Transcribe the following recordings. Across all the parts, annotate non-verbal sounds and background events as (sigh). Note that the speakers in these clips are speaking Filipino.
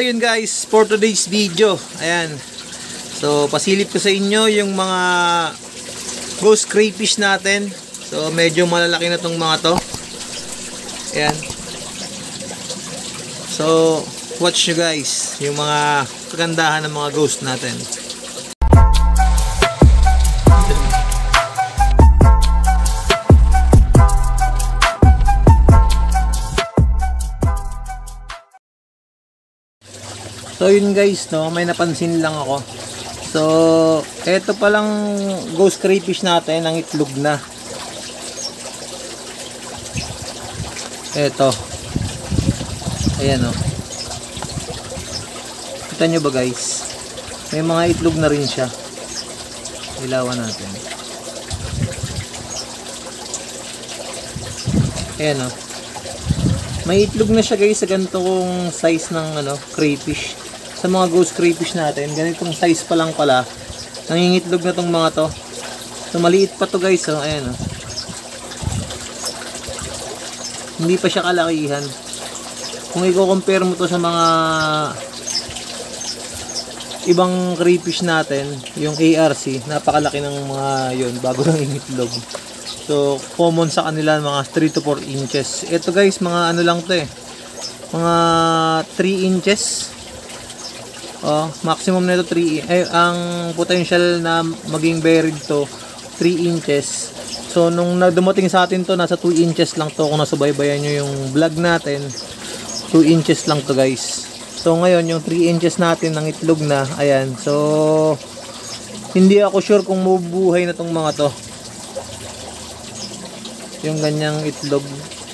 So yun guys, for today's video, ayan. So pasilip ko sa inyo yung mga ghost crayfish natin. So medyo malalaki na tong mga to. Ayan. So watch nyo guys, yung mga kagandahan ng mga ghost natin. So yun guys, no, may napansin lang ako. So, eto palang ghost crayfish natin, ang itlog na. Eto. Ayan oh. Kita nyo ba guys? May mga itlog na rin siya. Ilawan natin. Ayan oh. May itlog na siya guys sa ganitong size ng ano, crayfish sa mga ghost crayfish natin ganitong size pa lang pala. Nangingitlog na tong mga to. So maliit pa to guys oh. ayan oh. hindi pa siya kalakihan. Kung i-compare mo to sa mga ibang crayfish natin yung ARC napakalaki ng mga yun bago (laughs) lang ingitlog so common sa kanila mga 3 to 4 inches. Ito guys mga ano lang to eh. Mga 3 inches Oh, maximum nito 3 eh ang potential na maging buried to 3 inches. So nung nagdumating sa atin to nasa 2 inches lang to kung nasubaybayan niyo yung vlog natin. 2 inches lang to guys. So ngayon yung 3 inches natin ng itlog na. Ayan. So hindi ako sure kung mabubuhay na tong mga to. Yung ganyang itlog.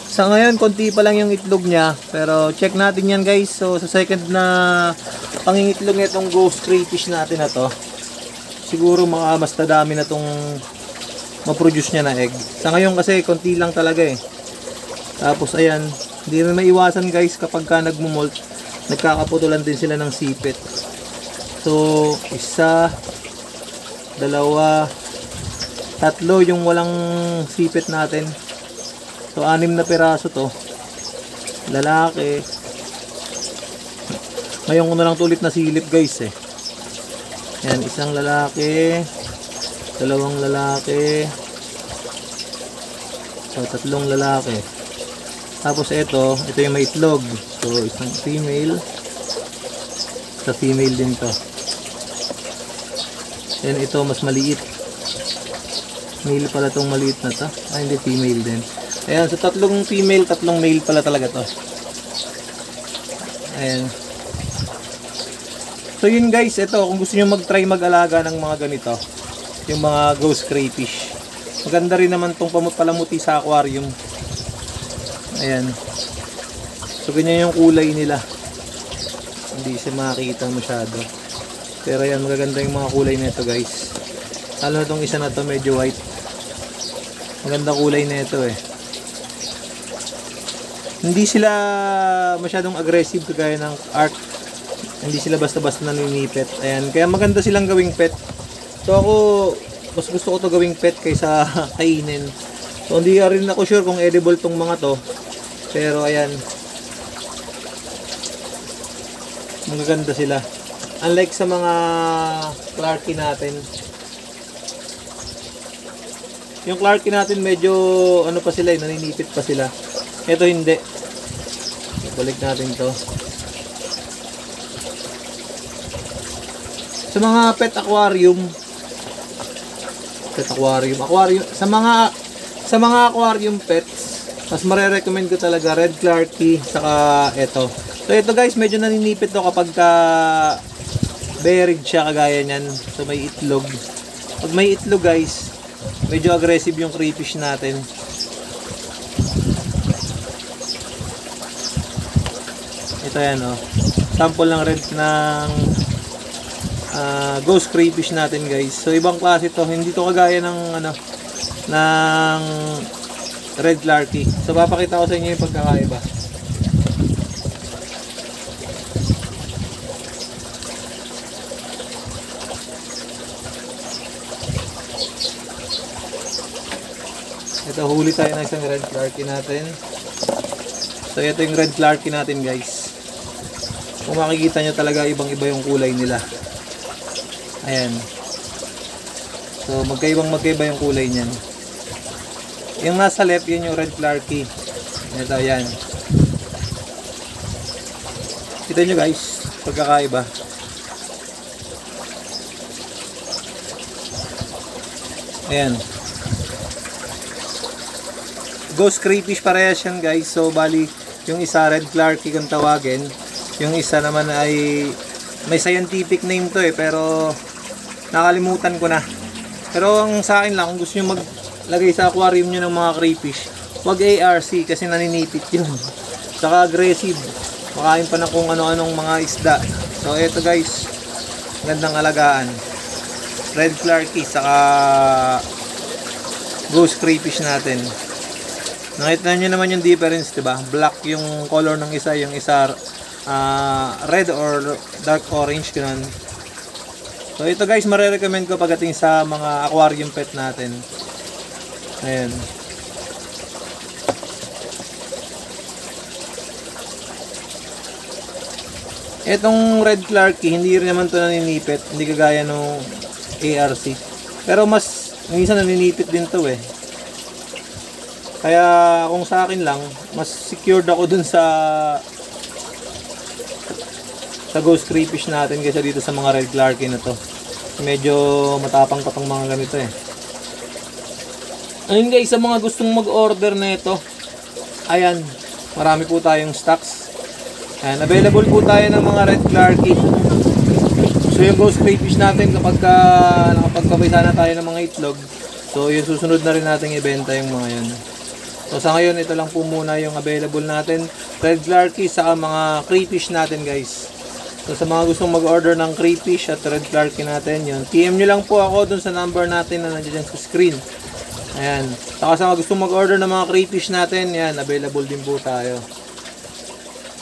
Sa ngayon, konti pa lang yung itlog niya. Pero check natin yan guys. So sa second na pangingitlog nitong ghost crayfish natin na to siguro mga mas dadami na tong ma-produce niya na egg sa ngayon kasi konti lang talaga eh tapos ayan hindi rin maiwasan guys kapag ka nagmumolt nagkakaputulan din sila ng sipit so isa dalawa tatlo yung walang sipit natin so anim na piraso to lalaki ngayon ko na lang tulit na silip guys eh. Yan, isang lalaki, dalawang lalaki, so tatlong lalaki. Tapos ito, ito yung may itlog. So isang female, sa female din to. Yan ito mas maliit. Male pala tong maliit na to. Ah, hindi female din. Ayan, so tatlong female, tatlong male pala talaga to. Ayan. So yun guys, ito kung gusto niyo mag-try mag-alaga ng mga ganito, yung mga ghost crayfish. Maganda rin naman tong palamuti sa aquarium. Ayan. So ganyan yung kulay nila. Hindi siya makikita masyado. Pero ayan, magaganda yung mga kulay nito guys. Lalo na tong isa na to medyo white. Maganda kulay nito eh. Hindi sila masyadong aggressive kagaya ng arc hindi sila basta-basta naninipet. Ayan, kaya maganda silang gawing pet. So ako, mas gusto ko to gawing pet kaysa (laughs) kainin. So hindi rin ako sure kung edible tong mga to. Pero ayan. Magaganda sila. Unlike sa mga Clarky natin. Yung Clarky natin medyo ano pa sila, eh, naninipit pa sila. Ito hindi. Balik natin to. sa mga pet aquarium pet aquarium aquarium sa mga sa mga aquarium pets mas mare-recommend ko talaga red clarky saka ito so ito guys medyo naninipit to kapag ka buried siya kagaya niyan. So may itlog. Pag may itlog guys medyo aggressive yung crayfish natin ito yan oh sample ng red ng uh, ghost crayfish natin guys. So ibang klase to, hindi to kagaya ng ano ng red larky. So papakita ko sa inyo yung pagkakaiba. Ito huli tayo ng isang red larky natin. So ito yung red larky natin guys. Kung makikita nyo talaga ibang iba yung kulay nila. Ayan. So magkaibang magkaiba yung kulay niyan. Yung nasa left, yun yung red clarky. Ito, yan. Kita nyo guys, pagkakaiba. Ayan. Ghost crayfish parehas yan guys. So bali, yung isa red clarky kung tawagin. Yung isa naman ay may scientific name to eh pero nakalimutan ko na. Pero ang sa akin lang kung gusto niyo maglagay sa aquarium niyo ng mga crayfish, wag ARC kasi naninipit yun. (laughs) Saka aggressive. Makain pa na kung ano-anong mga isda. So eto guys, gandang alagaan. Red Clarky saka Ghost crayfish natin. Nakita nyo naman yung difference, 'di ba? Black yung color ng isa, yung isa ah, red or dark orange ganun. So ito guys, mare-recommend ko pagdating sa mga aquarium pet natin. Ayan. Etong red clarky, hindi rin naman to naninipit, hindi kagaya nung ARC. Pero mas minsan naninipit din to eh. Kaya kung sa akin lang, mas secured ako dun sa sa ghost crayfish natin kaysa dito sa mga red clarky na to. Medyo matapang pa tong mga ganito eh. Ayun guys, sa mga gustong mag-order na ito, ayan, marami po tayong stocks. Ayan, available po tayo ng mga red clarky. So yung ghost crayfish natin kapag ka, nakapagpapisa na tayo ng mga itlog, so yung susunod na rin natin ibenta yung mga yan. So sa ngayon, ito lang po muna yung available natin. Red clarky sa mga crayfish natin guys. So sa mga gustong mag-order ng crayfish at red clarky natin, yun. PM nyo lang po ako dun sa number natin na nandiyan sa screen. Ayan. Saka sa mga gustong mag-order ng mga crayfish natin, yan, available din po tayo.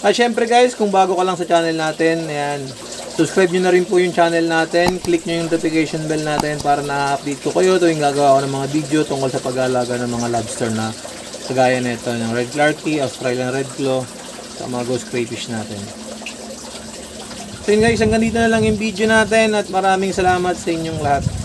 At syempre guys, kung bago ka lang sa channel natin, ayan, subscribe nyo na rin po yung channel natin. Click nyo yung notification bell natin para na-update ko kayo tuwing gagawa ko ng mga video tungkol sa pag-aalaga ng mga lobster na kagaya nito ng red clarky, Australian red claw, sa mga ghost crayfish natin. So yun guys, hanggang dito na lang yung video natin at maraming salamat sa inyong lahat.